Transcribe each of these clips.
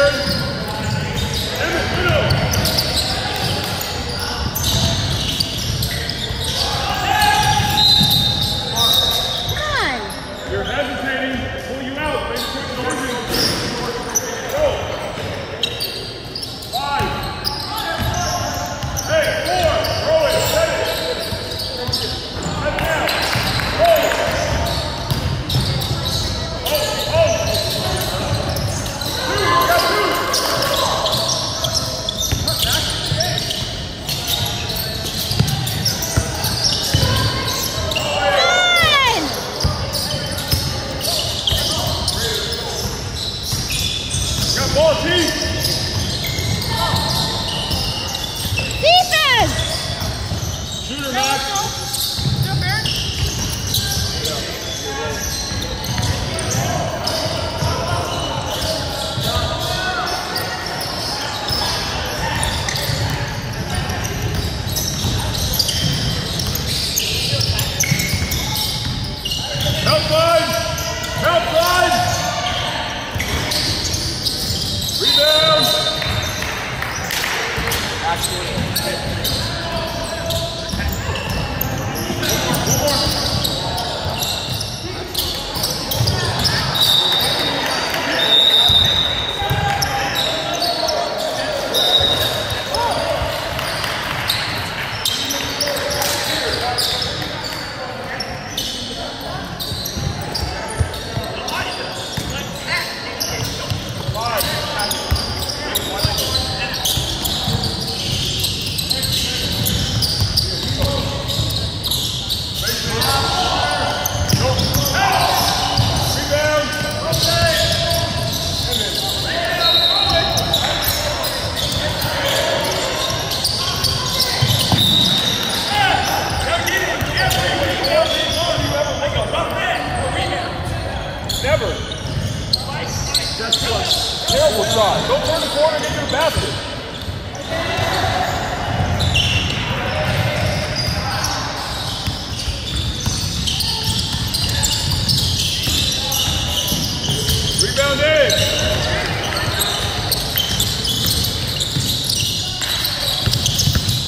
reason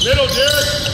Middle, Jared.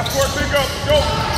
Half court pick up. Go.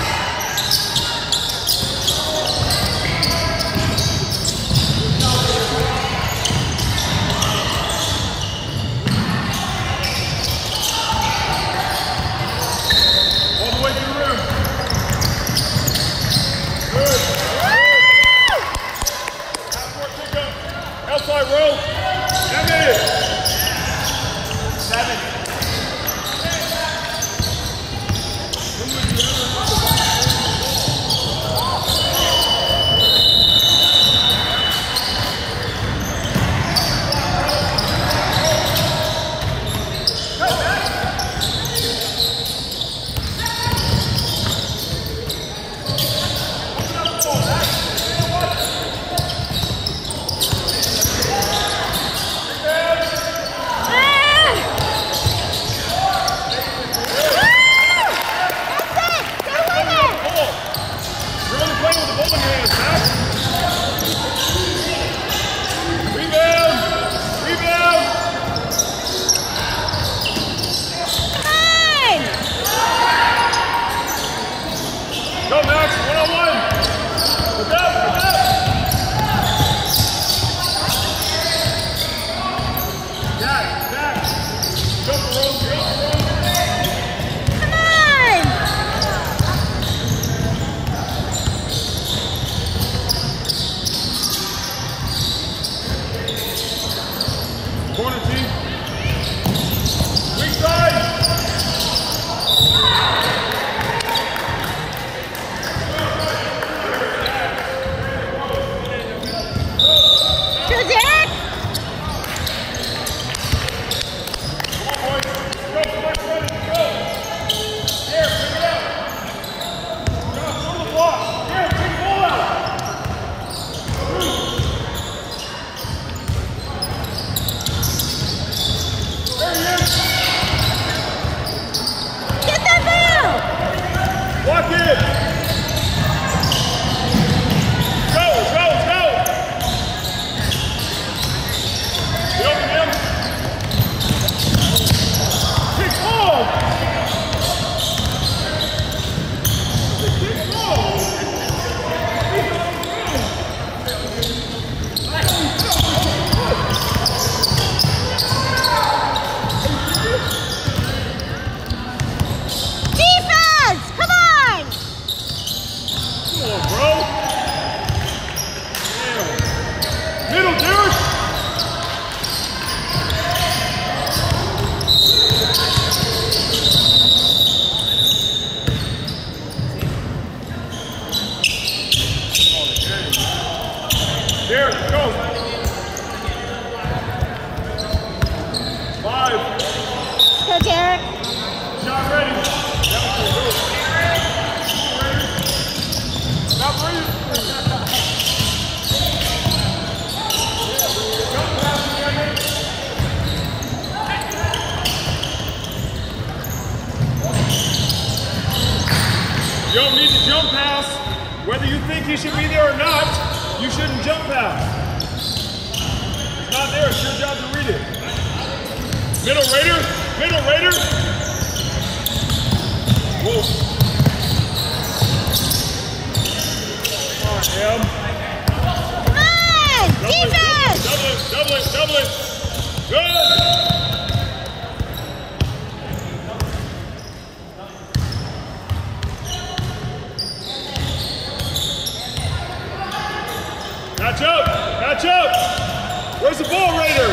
Catch up! Catch up! Where's the ball, Raider?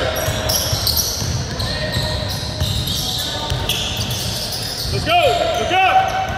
Let's go! Look up!